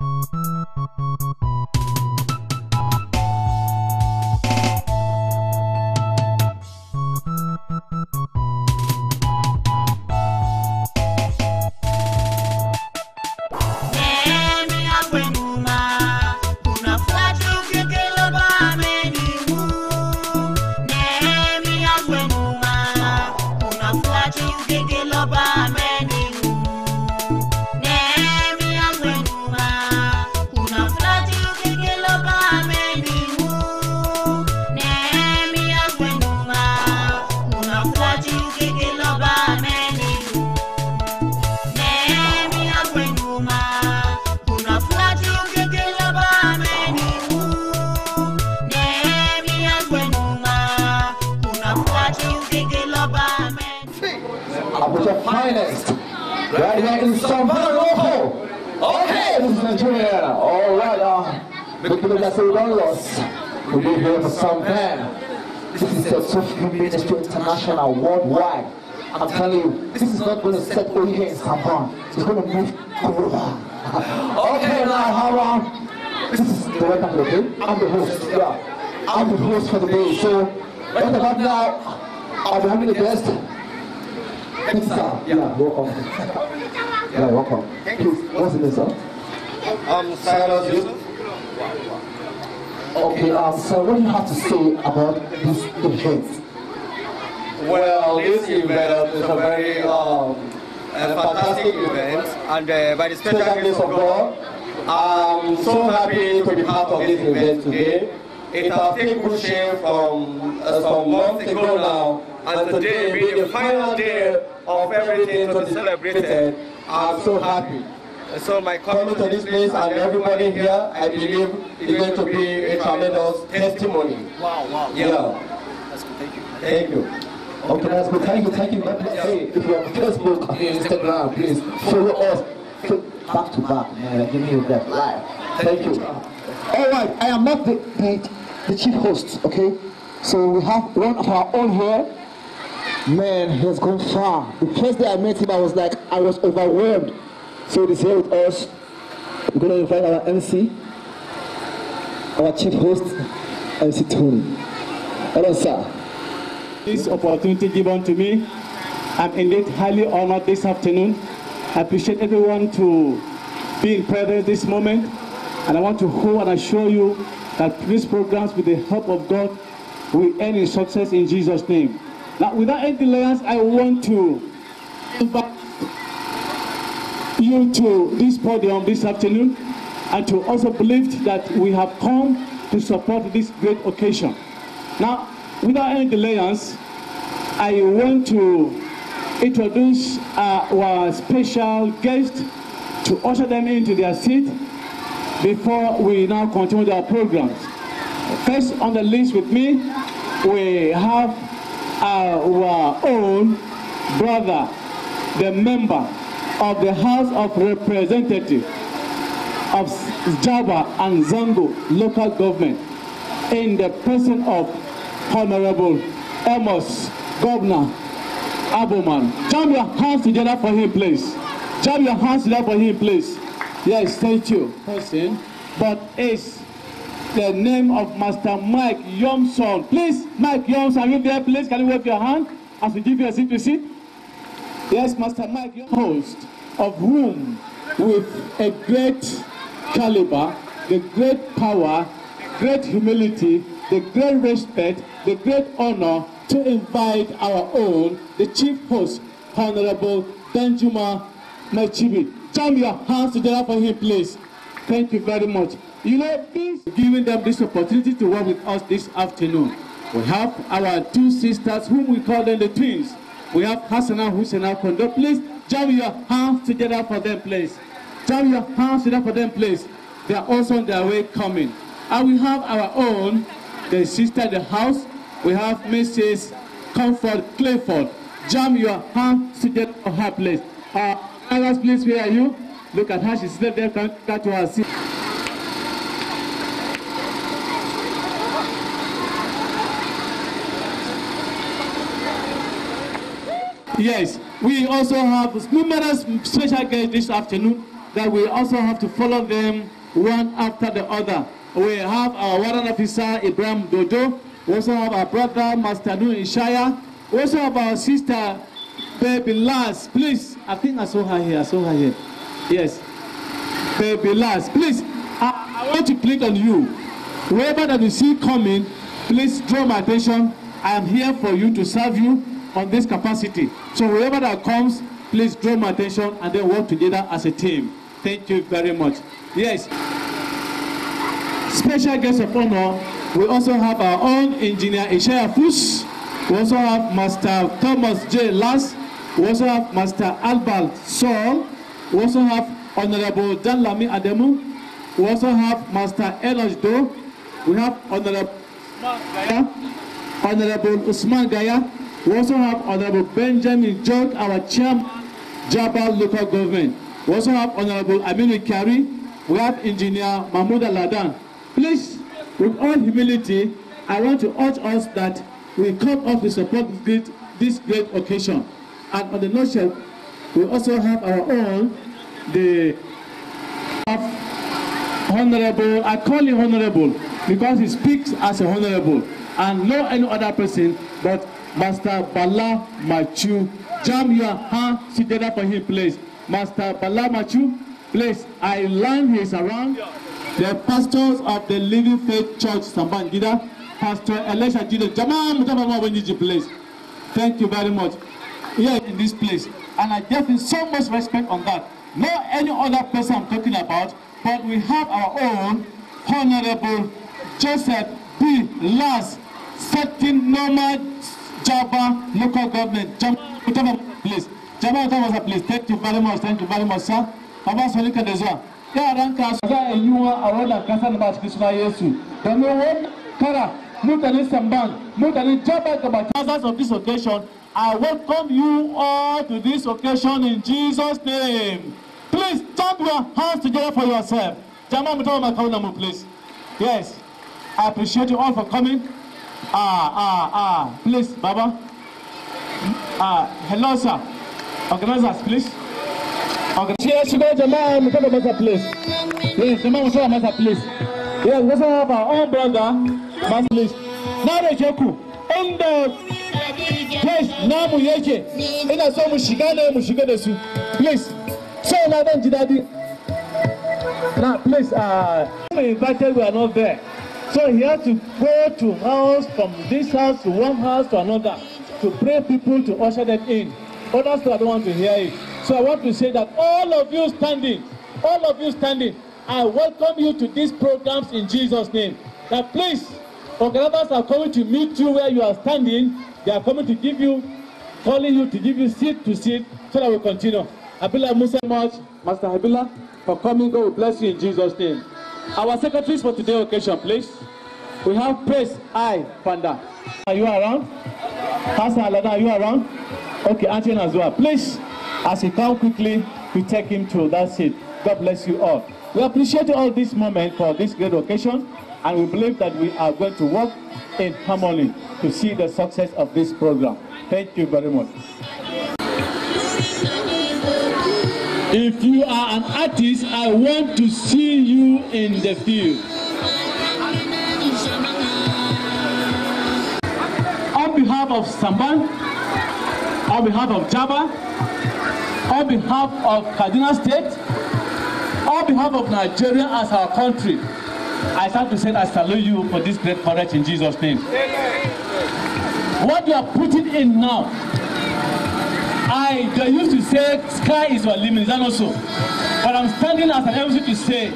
Thank you. Abuja finest. Right here in Sampan local. Okay, this is Nigeria. All right, uh, because I say we don't lost. We'll be here for some time. This is the Sufi Ministry International worldwide. I'm telling you, this is not going to set only here in Sampan. It's going to move global. Okay, now, how on? This is the welcome to the day. I'm the host. Yeah, I'm the host for the day. So, right about now, I'll be having the best. Sir. Yeah, welcome. Yeah, welcome. Please, what's the name, sir? Um, Silas Yusuf. Okay, um, so what do you have to say about this event? Well, this event is a very um, a fantastic event, and uh, by the special grace of God, I'm so happy to be part of this event today. It has taken shape from uh, some months ago now, and today being the final day of everything to be celebrated, I'm so happy. So my coming to this place and everybody here, I believe, is going to be a tremendous testimony. Wow, wow. Yeah. That's good. Thank you. Thank you. Okay, that's good. Thank you, thank you. But hey, if you're on Facebook or Instagram, please follow us back to back, man. Give me your that live. Thank you. All right, I am not the, the, the chief host, okay? So we have one of our own here. Man, he has gone far. The first day I met him, I was like, I was overwhelmed. So he's here with us. We're gonna invite our MC, our chief host, MC Tony. Hello, sir. this opportunity given to me. I'm indeed highly honored this afternoon. I appreciate everyone to be in presence this moment. And I want to hope and assure you that these programs, with the help of God, will end in success in Jesus' name. Now, without any delays, I want to invite you to this podium this afternoon and to also believe that we have come to support this great occasion. Now, without any delays, I want to introduce our special guest to usher them into their seat before we now continue our programs. First on the list with me, we have our own brother, the member of the House of Representatives of Jaba and Zango local government in the person of Honorable Amos Governor Aboman. Jam your hands together for him, please. Jam your hands together for him, please. Yes, you, person. But it's the name of Master Mike Yomson. Please, Mike Yomson, are you there, please? Can you wave your hand as we give you a seat to sit? Yes, Master Mike, your host of whom with a great caliber, the great power, great humility, the great respect, the great honor to invite our own, the chief host, Honorable Danjuma Machibi. Jam your hands together for him, please. Thank you very much. You know, this giving them this opportunity to work with us this afternoon. We have our two sisters, whom we call them the twins. We have Hassana Hussein Kondo. Please jam your hands together for them, please. Jam your hands together for them, please. They are also on their way coming. And we have our own, the sister the house. We have Mrs. Comfort Clifford. Jam your hands together for her, please. Uh, Alice, please, where are you? Look at her, she's still there, come to her seat. Yes, we also have numerous special guests this afternoon. that we also have to follow them one after the other. We have our warrant officer, Ibrahim Dodo. We also have our brother, Master Ishaya. We also have our sister, Baby Last. Please, I think I saw her here. I saw her here. Yes. Baby Last. Please, I, I want to plead on you. Whoever that you see coming, please draw my attention. I am here for you to serve you on this capacity. So whoever that comes, please draw my attention and then work together as a team. Thank you very much. Yes. Special guest of honor, we also have our own engineer Ishaya Fus. We also have Master Thomas J. Lass. We also have Master Albert Saul. We also have Honorable Dan Lami Ademu. We also have Master Elosh Do. We have Honorable. Honorable Usman Gaya. We also have Honorable Benjamin Jog, our chairman, Jabal local government. We also have Honorable Aminu Kari. We have Engineer Mahmoud Aladan. Please, with all humility, I want to urge us that we come up to support great, this great occasion. And on the nutshell, we also have our own, the honorable, I call him honorable because he speaks as a honorable and no any other person but Master Bala Machu. Jam your hand together for him, please. Master Bala Machu, please. I learned he is around. The pastors of the Living Faith Church, Sambangida, Pastor Elisha Jido. Jama Mutama Weniji, please. Thank you very much. Here in this place. And I give him so much respect on that. No any other person I'm talking about, but we have our own Honorable Joseph B. Lass, setting normal Java local government. Mutama, please. Mutama, please. Thank you very much. Thank you very much, sir. Baba Sonika Dezuwa. Yaran kasu za a yi wa a wannan kasar ba cikin suna Yesu. Domin wani kara mutanen Samban, mutanen Jaba gaba. Thousands of this occasion, I welcome you all to this occasion in Jesus' name. Please jump your hands together for yourself. Jama Mutama Makauna, please. Yes, I appreciate you all for coming. Ah, ah, ah, please, Baba. Ah, hello, sir. Organizers, please. Organizers, shigo jama'a mu taba masa please. Yes, jama'a mu taba masa please. Yes, we also have our own brother, Mas please. Na da ke ku, place namu yake, ina so mu shiga ne mu shiga da su. Please, so na dan ji daɗi. Now, please, uh, we invited, we are not there. So he had to go to house, from this house to one house to another, to pray people to usher them in. Others don't want to hear it. So I want to say that all of you standing, all of you standing, I welcome you to these programs in Jesus' name. Now please, organizers are coming to meet you where you are standing. They are coming to give you, calling you to give you seat to seat so that we continue. Abila Musa much, Master Abila, for coming. God will bless you in Jesus' name. Our secretaries for today's occasion, please. We have Praise I Panda. Are you around? Pastor Alada, are you around? Okay, Auntie as well. Please, as you come quickly, we take him to that seat. God bless you all. We appreciate all this moment for this great occasion, and we believe that we are going to work in harmony to see the success of this program. Thank you very much. If you are an artist, I want to see you in the field. On behalf of Samban, on behalf of Jaba, on behalf of Kaduna State, on behalf of Nigeria as our country, I start to say I salute you for this great courage in Jesus' name. What you are putting in now, I they used to say sky is your limit, is that not so? But I'm standing as an MC to say